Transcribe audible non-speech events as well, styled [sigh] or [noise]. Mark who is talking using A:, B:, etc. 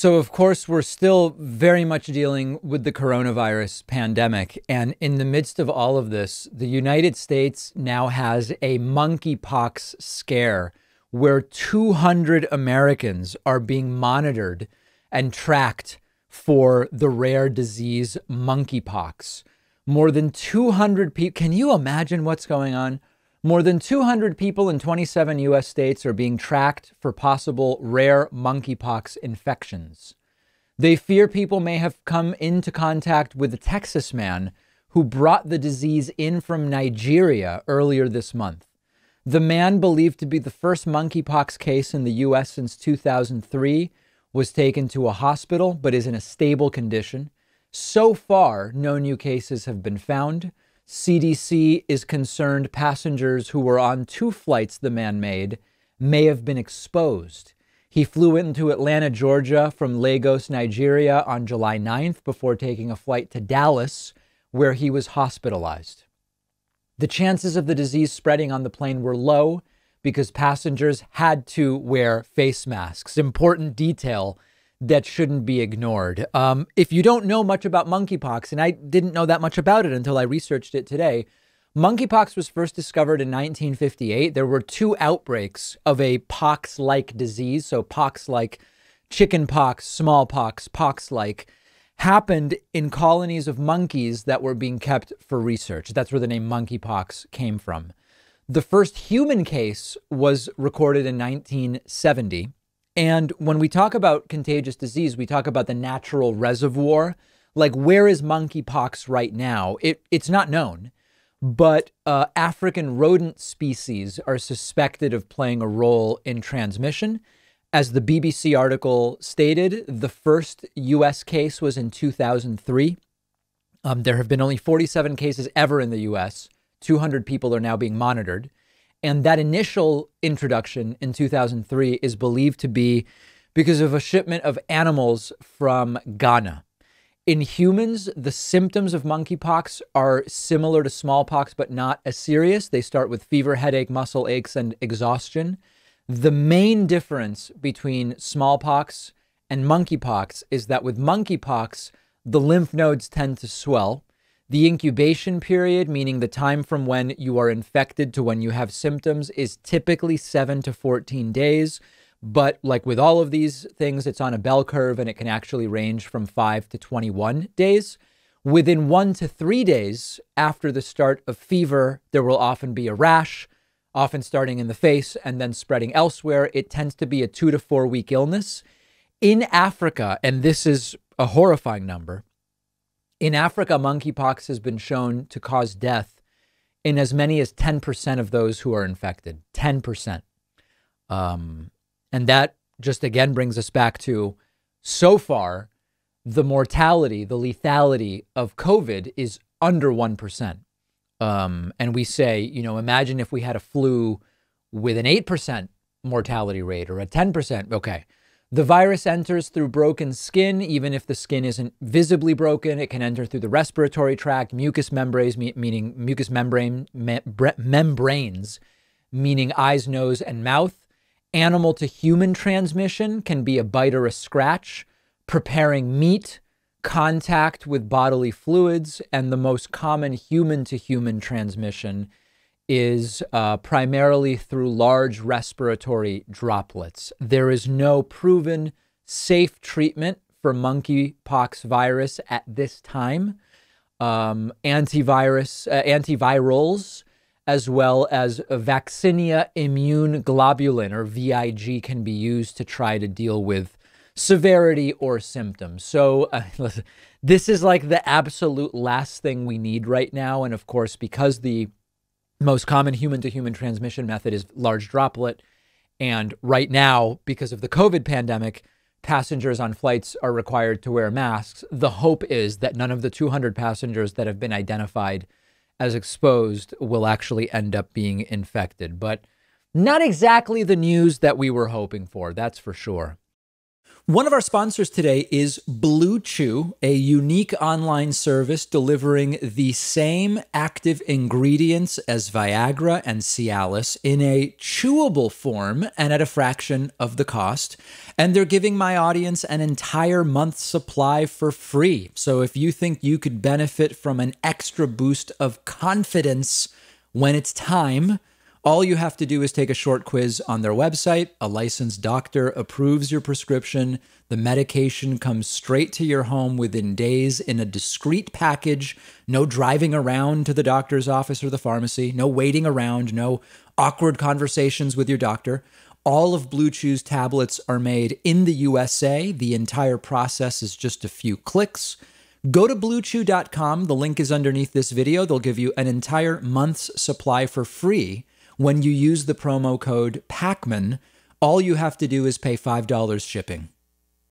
A: So, of course, we're still very much dealing with the coronavirus pandemic. And in the midst of all of this, the United States now has a monkeypox scare where 200 Americans are being monitored and tracked for the rare disease monkeypox. More than 200 people. Can you imagine what's going on? More than 200 people in 27 U.S. states are being tracked for possible rare monkeypox infections. They fear people may have come into contact with a Texas man who brought the disease in from Nigeria earlier this month. The man, believed to be the first monkeypox case in the U.S. since 2003, was taken to a hospital but is in a stable condition. So far, no new cases have been found. CDC is concerned passengers who were on two flights the man made may have been exposed. He flew into Atlanta, Georgia from Lagos, Nigeria on July 9th before taking a flight to Dallas, where he was hospitalized. The chances of the disease spreading on the plane were low because passengers had to wear face masks. Important detail that shouldn't be ignored. Um, if you don't know much about monkeypox, and I didn't know that much about it until I researched it today, monkeypox was first discovered in 1958. There were two outbreaks of a pox like disease. So, pox like chickenpox, smallpox, pox like happened in colonies of monkeys that were being kept for research. That's where the name monkeypox came from. The first human case was recorded in 1970. And when we talk about contagious disease, we talk about the natural reservoir. Like, where is monkeypox right now? It, it's not known, but uh, African rodent species are suspected of playing a role in transmission. As the BBC article stated, the first US case was in 2003. Um, there have been only 47 cases ever in the US. 200 people are now being monitored. And that initial introduction in 2003 is believed to be because of a shipment of animals from Ghana. In humans, the symptoms of monkeypox are similar to smallpox, but not as serious. They start with fever, headache, muscle aches, and exhaustion. The main difference between smallpox and monkeypox is that with monkeypox, the lymph nodes tend to swell. The incubation period, meaning the time from when you are infected to when you have symptoms, is typically 7 to 14 days. But like with all of these things, it's on a bell curve and it can actually range from 5 to 21 days. Within one to three days after the start of fever, there will often be a rash, often starting in the face and then spreading elsewhere. It tends to be a two to four week illness. In Africa, and this is a horrifying number, in Africa, monkeypox has been shown to cause death in as many as 10% of those who are infected. 10%. Um, and that just again brings us back to so far, the mortality, the lethality of COVID is under 1%. Um, and we say, you know, imagine if we had a flu with an 8% mortality rate or a 10%. Okay. The virus enters through broken skin, even if the skin isn't visibly broken. It can enter through the respiratory tract, mucous membranes, meaning mucous membrane me- membranes, meaning eyes, nose, and mouth. Animal to human transmission can be a bite or a scratch, preparing meat, contact with bodily fluids, and the most common human to human transmission is uh, primarily through large respiratory droplets. There is no proven safe treatment for monkeypox virus at this time. Um, antivirus, uh, antivirals, as well as vaccinia immune globulin or VIG can be used to try to deal with severity or symptoms. So, uh, [laughs] this is like the absolute last thing we need right now. And of course, because the most common human to human transmission method is large droplet. And right now, because of the COVID pandemic, passengers on flights are required to wear masks. The hope is that none of the 200 passengers that have been identified as exposed will actually end up being infected. But not exactly the news that we were hoping for, that's for sure. One of our sponsors today is Blue Chew, a unique online service delivering the same active ingredients as Viagra and Cialis in a chewable form and at a fraction of the cost. And they're giving my audience an entire month's supply for free. So if you think you could benefit from an extra boost of confidence when it's time, all you have to do is take a short quiz on their website. A licensed doctor approves your prescription. The medication comes straight to your home within days in a discreet package. No driving around to the doctor's office or the pharmacy. No waiting around. No awkward conversations with your doctor. All of Blue Chew's tablets are made in the USA. The entire process is just a few clicks. Go to bluechew.com. The link is underneath this video. They'll give you an entire month's supply for free when you use the promo code PAKMAN, all you have to do is pay $5 shipping.